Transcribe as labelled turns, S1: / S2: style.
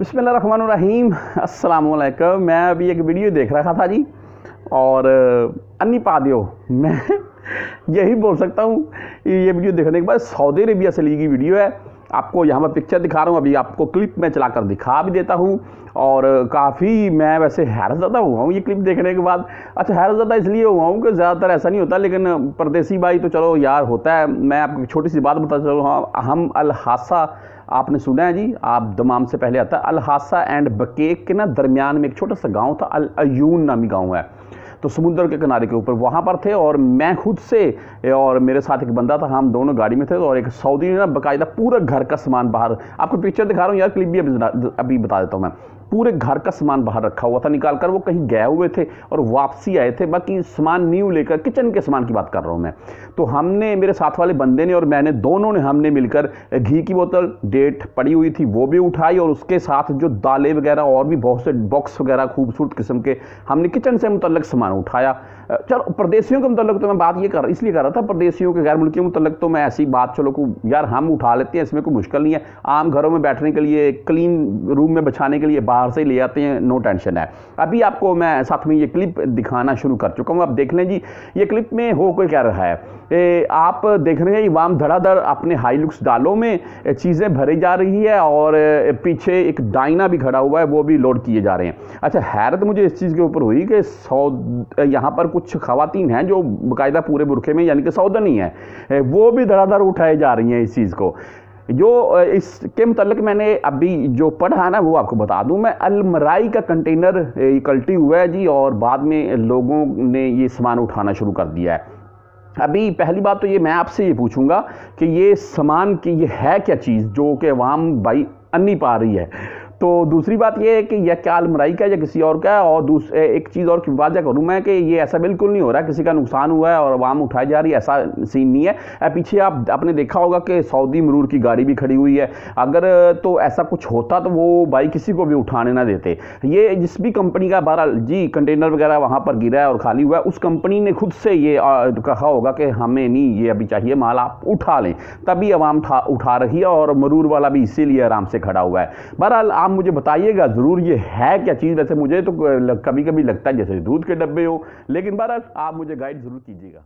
S1: अस्सलाम वालेकुम मैं अभी एक वीडियो देख रहा था जी, और अन्नी पादियो, मैं यही बोल सकता हूँ ये वीडियो देखने के बाद सऊदी अरेबिया से ली गई वीडियो है। आपको यहाँ पर पिक्चर दिखा रहा हूँ, अभी आपको क्लिप में चलाकर दिखा भी देता हूँ, और, काफ़ी मैं वैसे हैरत ज़्यादा हुआ हूँ ये क्लिप देखने के बाद। अच्छा हैरत ज़्यादा इसलिए हुआ हूँ कि ज़्यादातर ऐसा नहीं होता, लेकिन परदेसी भाई तो चलो यार होता है। मैं आपको छोटी सी बात बता चलो हाँ हम अल हासा आपने सुना है जी, आप दमाम से पहले आता है। अल हासा एंड बकेक के ना दरमियान में एक छोटा सा गाँव था, अल अयून नामी गाँव है। तो समुद्र के किनारे के ऊपर वहाँ पर थे और मैं खुद से और मेरे साथ एक बंदा था, हम दोनों गाड़ी में थे और एक सऊदी ने ना बाकायदा पूरा घर का सामान बाहर। आपको पिक्चर दिखा रहा हूँ यार क्लिप भी अभी अभी बता देता हूँ मैं। पूरे घर का सामान बाहर रखा हुआ था निकाल कर वो कहीं गए हुए थे और वापसी आए थे। बाकी सामान न्यू लेकर किचन के सामान की बात कर रहा हूँ मैं। तो हमने, मेरे साथ वाले बंदे ने और मैंने, दोनों ने हमने मिलकर घी की बोतल, डेट पड़ी हुई थी, वो भी उठाई और उसके साथ जो दालें वगैरह और भी बहुत से बॉक्स वगैरह खूबसूरत किस्म के हमने किचन से मुतलक सामान उठाया। चलो प्रदेशियों के मतलब तो मैं बात ये कर, इसलिए कर रहा था प्रदेशियों के गैर मुल्कियों के मतलब तो मैं ऐसी बात, चलो को, यार हम उठा लेते हैं, इसमें कोई मुश्किल नहीं है। आम घरों में बैठने के लिए क्लीन रूम में बचाने के लिए बाहर से ले आते हैं नो टेंशन है। अभी आपको मैं साथ में ये क्लिप दिखाना शुरू कर चुका हूँ। आप देख लें जी ये क्लिप में हो कोई क्या रहा है? ए, आप देख रहे हैं इमाम धड़ाधड़ अपने हाई लुक्स डालों में चीज़ें भरी जा रही है और पीछे एक डाइना भी खड़ा हुआ है वो भी लोड किए जा रहे हैं। अच्छा हैरत मुझे इस चीज़ के ऊपर हुई कि सौ यहाँ पर कुछ खातन हैं जो बाकायदा पूरे बुरखे में यानी कि सौदन ही। है वो भी धड़ाधड़ उठाए जा रही हैं इस चीज़ को। जो इसके मतलब मैंने अभी जो पढ़ा ना, वो आपको बता दूँ। मैं अलमराई का कंटेनर इकल्टी हुआ है जी, और बाद में लोगों ने ये सामान उठाना शुरू कर दिया है। अभी पहली बात तो ये मैं आपसे ये पूछूँगा कि ये सामान की, ये है क्या चीज़ जो कि अवाम भाई अन्नी पा रही है? तो दूसरी बात यह है कि यह क्या अलमराई का या किसी और का है? और दूसरे एक चीज़ और वाजा करूँ मैं कि ये ऐसा बिल्कुल नहीं हो रहा, किसी का नुकसान हुआ है और आवाम उठाई जा रही है, ऐसा सीन नहीं है। पीछे आप, आपने देखा होगा कि सऊदी मरूर की गाड़ी भी खड़ी हुई है। अगर तो ऐसा कुछ होता तो वो भाई किसी को भी उठाने ना देते। ये जिस भी कंपनी का बहरहाल जी, कंटेनर वगैरह वहाँ पर गिरा है और खाली हुआ है, उस कंपनी ने खुद से ये कहा होगा कि हमें नहीं, ये अभी चाहिए माल, आप उठा लें। तभी आवाम उठा रही है और मरूर वाला भी इसीलिए आराम से खड़ा हुआ है। बहरहाल आप मुझे बताइएगा, ज़रूर ये है क्या चीज़? वैसे मुझे तो कभी कभी लगता है जैसे दूध के डब्बे हो, लेकिन बहरहाल आप मुझे गाइड ज़रूर कीजिएगा।